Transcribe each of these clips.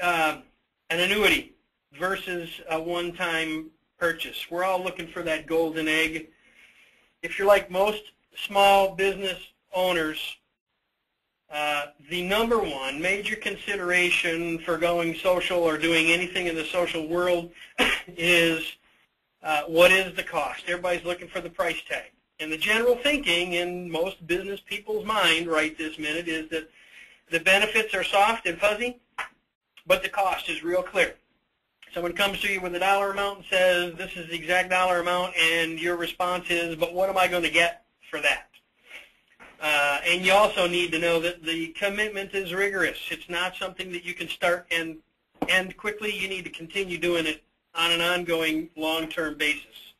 uh, an annuity versus a one-time purchase. We're all looking for that golden egg. If you're like most small business owners, uh, the number one major consideration for going social or doing anything in the social world is uh, what is the cost? Everybody's looking for the price tag. And the general thinking in most business people's mind right this minute is that the benefits are soft and fuzzy, but the cost is real clear. Someone comes to you with a dollar amount and says, this is the exact dollar amount, and your response is, but what am I going to get for that? Uh, and you also need to know that the commitment is rigorous. It's not something that you can start and end quickly. You need to continue doing it on an ongoing long-term basis.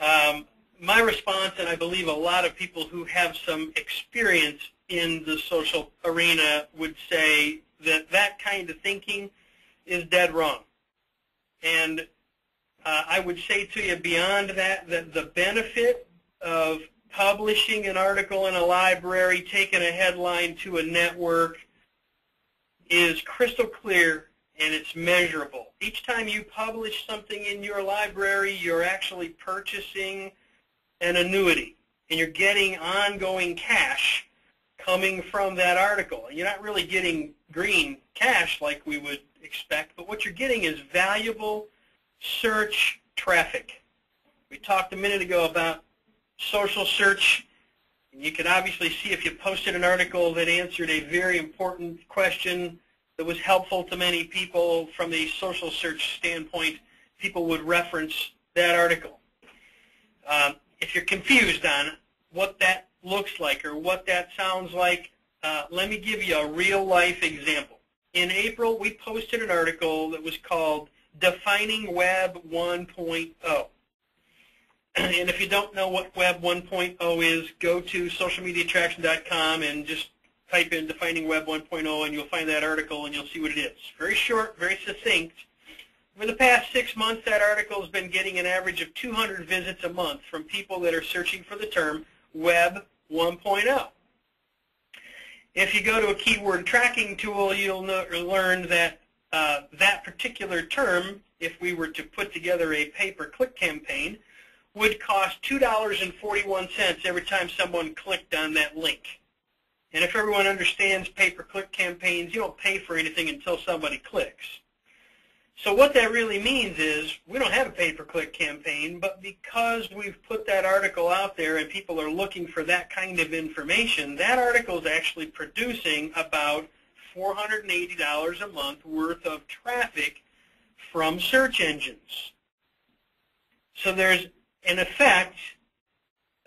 Um, my response, and I believe a lot of people who have some experience in the social arena would say that that kind of thinking is dead wrong. And uh, I would say to you beyond that, that the benefit of publishing an article in a library, taking a headline to a network is crystal clear and it's measurable. Each time you publish something in your library, you're actually purchasing an annuity, and you're getting ongoing cash coming from that article. You're not really getting green cash like we would expect, but what you're getting is valuable search traffic. We talked a minute ago about social search. And You can obviously see if you posted an article that answered a very important question that was helpful to many people from a social search standpoint, people would reference that article. Um, if you're confused on what that looks like or what that sounds like, uh, let me give you a real-life example. In April, we posted an article that was called Defining Web 1.0. And if you don't know what Web 1.0 is, go to socialmediaattraction.com and just type in Defining Web 1.0 and you'll find that article and you'll see what it is. Very short, very succinct. For the past six months, that article has been getting an average of 200 visits a month from people that are searching for the term Web 1.0. If you go to a keyword tracking tool, you'll learn that uh, that particular term, if we were to put together a pay-per-click campaign, would cost $2.41 every time someone clicked on that link. And if everyone understands pay-per-click campaigns, you don't pay for anything until somebody clicks. So what that really means is we don't have a pay-per-click campaign, but because we've put that article out there and people are looking for that kind of information, that article is actually producing about $480 a month worth of traffic from search engines. So there's, in effect,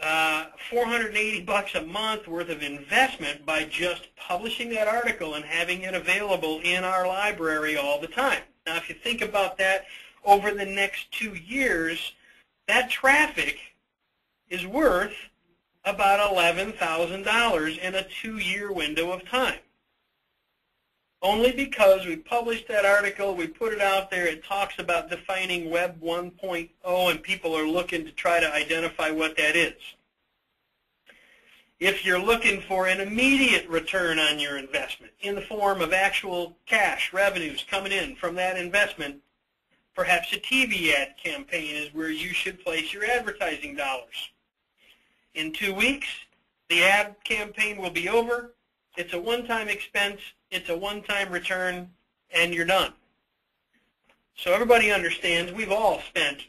uh, 480 bucks a month worth of investment by just publishing that article and having it available in our library all the time. Now, if you think about that over the next two years, that traffic is worth about $11,000 in a two-year window of time. Only because we published that article, we put it out there, it talks about defining Web 1.0, and people are looking to try to identify what that is. If you're looking for an immediate return on your investment in the form of actual cash revenues coming in from that investment, perhaps a TV ad campaign is where you should place your advertising dollars. In two weeks, the ad campaign will be over. It's a one-time expense. It's a one-time return, and you're done. So everybody understands we've all spent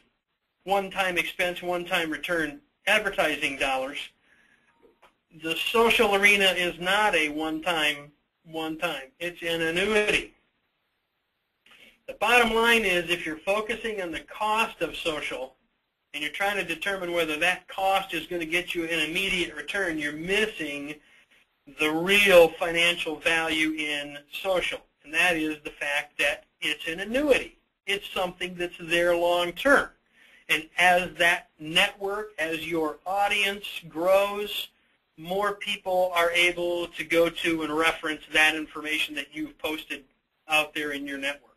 one-time expense, one-time return advertising dollars the social arena is not a one-time, one-time. It's an annuity. The bottom line is if you're focusing on the cost of social and you're trying to determine whether that cost is going to get you an immediate return, you're missing the real financial value in social. And that is the fact that it's an annuity. It's something that's there long term. And as that network, as your audience grows, more people are able to go to and reference that information that you've posted out there in your network.